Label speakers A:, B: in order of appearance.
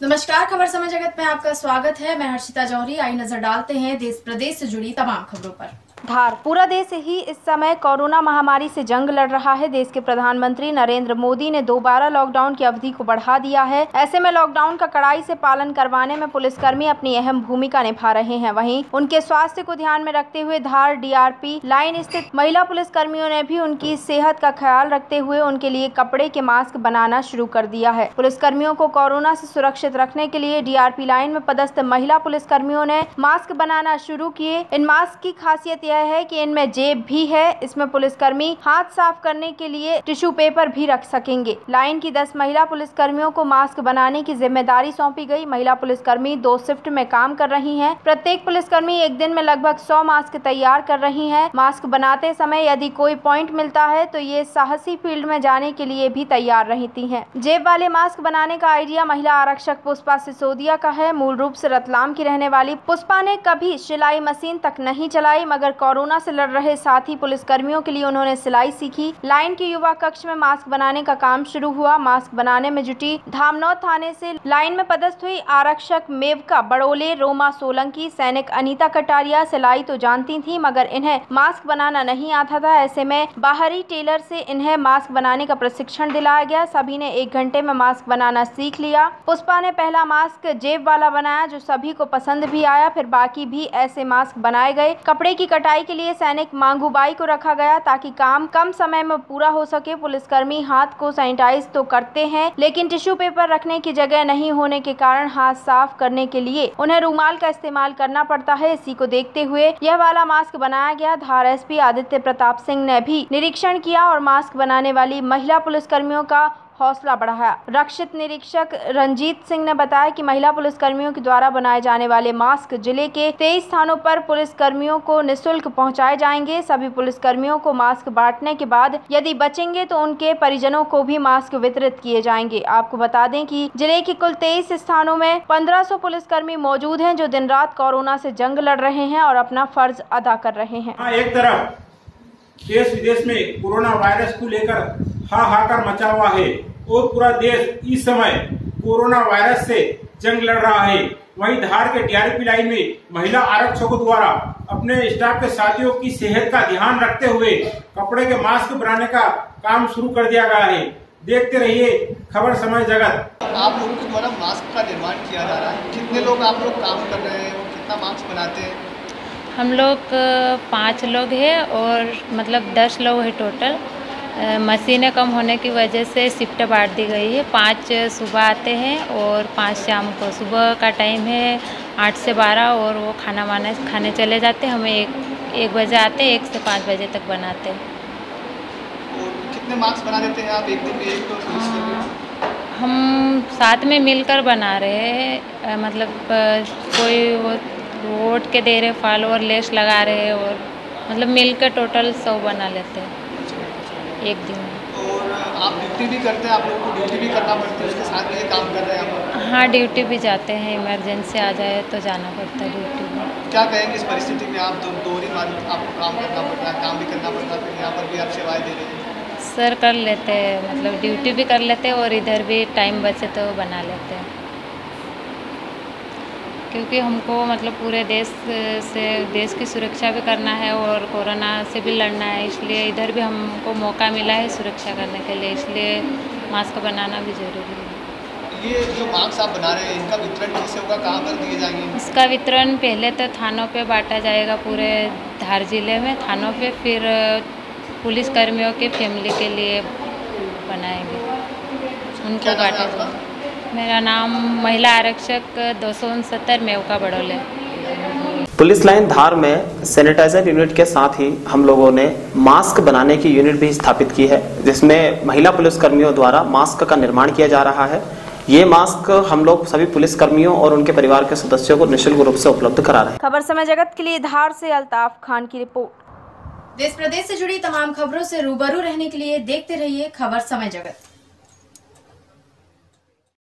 A: नमस्कार, खबर समय जगत में आपका स्वागत है। मैं हर्षिता जौहरी आई नज़र डालते हैं देश प्रदेश से जुड़ी तमाम खबरों पर। धार। पूरा देश ही इस समय कोरोना महामारी से जंग लड़ रहा है। देश के प्रधानमंत्री नरेंद्र मोदी ने दोबारा लॉकडाउन की अवधि को बढ़ा दिया है। ऐसे में लॉकडाउन का कड़ाई से पालन करवाने में पुलिसकर्मी अपनी अहम भूमिका निभा रहे हैं। वहीं उनके स्वास्थ्य को ध्यान में रखते हुए धार, डीआरपी लाइन स्थित महिला पुलिसकर्मियों ने भी उनकी सेहत का ख्याल रखते हुए उनके लिए कपड़े के मास्क बनाना शुरू कर दिया है। पुलिसकर्मियों को कोरोना से सुरक्षित रखने के लिए डीआरपी लाइन में पदस्थ महिला पुलिसकर्मियों ने मास्क बनाना शुरू किए। इन मास्क की खासियत यह है कि इनमें जेब भी है। इसमें पुलिसकर्मी हाथ साफ़ करने के लिए टिश्यू पेपर भी रख सकेंगे। लाइन की दस महिला पुलिसकर्मियों को मास्क बनाने की ज़िम्मेदारी सौंपी गई। महिला पुलिसकर्मी दो शिफ्ट में काम कर रही हैं। प्रत्येक पुलिसकर्मी एक दिन में लगभग सौ मास्क तैयार कर रही है। मास्क बनाते समय यदि कोई पॉइंट मिलता है तो ये साहसी फ़ील्ड में जाने के लिए भी तैयार रहती है। जेब वाले मास्क बनाने का आइडिया महिला आरक्षक पुष्पा सिसोदिया का है। मूल रूप से रतलाम की रहने वाली पुष्पा ने कभी सिलाई मशीन तक नहीं चलाई, मगर कोरोना से लड़ रहे साथी पुलिसकर्मियों के लिए उन्होंने सिलाई सीखी। लाइन के युवा कक्ष में मास्क बनाने का काम शुरू हुआ। मास्क बनाने में जुटी धामनौद थाने से लाइन में पदस्थ हुई आरक्षक मेवका बड़ोले, रोमा सोलंकी, सैनिक अनीता कटारिया सिलाई तो जानती थी, मगर इन्हें मास्क बनाना नहीं आता था। ऐसे में बाहरी टेलर से इन्हें मास्क बनाने का प्रशिक्षण दिलाया गया। सभी ने एक घंटे में मास्क बनाना सीख लिया। पुष्पा ने पहला मास्क जेब वाला बनाया, जो सभी को पसंद भी आया। फिर बाकी भी ऐसे मास्क बनाए गए। कपड़े की कटाई के लिए सैनिक मांगूबाई को रखा गया ताकि काम कम समय में पूरा हो सके। पुलिसकर्मी हाथ को सैनिटाइज तो करते हैं, लेकिन टिश्यू पेपर रखने की जगह नहीं होने के कारण हाथ साफ़ करने के लिए उन्हें रूमाल का इस्तेमाल करना पड़ता है। इसी को देखते हुए यह वाला मास्क बनाया गया। धार एसपी आदित्य प्रताप सिंह ने भी निरीक्षण किया और मास्क बनाने वाली महिला पुलिसकर्मियों का हौसला बढ़ाया। रक्षित निरीक्षक रंजीत सिंह ने बताया कि महिला पुलिसकर्मियों के द्वारा बनाए जाने वाले मास्क ज़िले के तेईस स्थानों पर पुलिसकर्मियों को निशुल्क पहुँचाए जाएँगे। सभी पुलिसकर्मियों को मास्क बांटने के बाद यदि बचेंगे तो उनके परिजनों को भी मास्क वितरित किए जाएँगे। आपको बता दें की ज़िले के कुल तेईस स्थानों में पंद्रह पुलिसकर्मी मौजूद है जो दिन रात कोरोना ऐसी जंग लड़ रहे हैं और अपना फ़र्ज़ अदा कर रहे हैं।
B: हाँ, एक तरफ़ देश विदेश में कोरोना वायरस को लेकर हाहाकार मचा हुआ है। और पूरा देश इस समय कोरोना वायरस से जंग लड़ रहा है। वहीं धार के डीआरपी लाइन में महिला आरक्षकों द्वारा अपने स्टाफ के साथियों की सेहत का ध्यान रखते हुए कपड़े के मास्क बनाने का काम शुरू कर दिया गया है। देखते रहिए खबर समय जगत।
C: आप लोगों के द्वारा मास्क का निर्माण किया जा रहा है। कितने लोग आप लोग काम कर रहे हैं और कितना मास्क बनाते हैं?
D: हम लोग पाँच लोग हैं और मतलब दस लोग हैं टोटल। मशीनें कम होने की वजह से शिफ्ट बांट दी गई है। पाँच सुबह आते हैं और पाँच शाम को। सुबह का टाइम है आठ से बारह और वो खाना वाना खाने चले जाते हैं। हमें एक एक बजे आते हैं एक से पाँच बजे तक बनाते हैं।
C: कितने मार्क्स बना देते हैं आप एक दिन में? एक तो
D: हम साथ में मिलकर बना रहे हैं। मतलब कोई वो वोट के दे रहे फॉलोअर लेस लगा रहे और मतलब मिलकर टोटल सौ बना लेते हैं। एक दिन
C: और आप ड्यूटी भी करते हैं आप लोग को ड्यूटी भी करना पड़ती है उसके साथ में काम कर रहे हैं आप
D: हाँ ड्यूटी भी जाते हैं इमरजेंसी आ जाए तो जाना पड़ता है ड्यूटी
C: में। क्या कहेंगे इस परिस्थिति में आप दोहरी मार आपको काम करना पड़ता है काम भी करना पड़ता है यहाँ पर भी आप सेवाएँ दे रहे हैं?
D: सर कर लेते हैं मतलब ड्यूटी भी कर लेते हैं और इधर भी टाइम बचे तो बना लेते हैं। क्योंकि हमको मतलब पूरे देश से देश की सुरक्षा भी करना है और कोरोना से भी लड़ना है इसलिए इधर भी हमको मौका मिला है सुरक्षा करने के लिए इसलिए मास्क बनाना भी ज़रूरी है।
C: ये जो मास्क आप बना रहे हैं इनका वितरण कैसे होगा कहाँ पर दिए जाएँगे?
D: इसका वितरण पहले तो थानों पे बांटा जाएगा पूरे धार ज़िले में थानों पे फिर पुलिस कर्मियों के फैमिली के लिए बनाएँगे। उनको बांटा जाएगा। मेरा नाम महिला आरक्षक दो सौ उनसत्तर मेवका बड़ोले।
E: पुलिस लाइन धार में सैनिटाइजर यूनिट के साथ ही हम लोगों ने मास्क बनाने की यूनिट भी स्थापित की है जिसमें महिला पुलिस कर्मियों द्वारा मास्क का निर्माण किया जा रहा है। ये मास्क हम लोग सभी पुलिस कर्मियों और उनके परिवार के सदस्यों को निःशुल्क रूप से उपलब्ध करा रहे हैं।
A: खबर समय जगत के लिए धार से अल्ताफ खान की रिपोर्ट। देश प्रदेश से जुड़ी तमाम खबरों से रूबरू रहने के लिए देखते रहिए खबर समय जगत।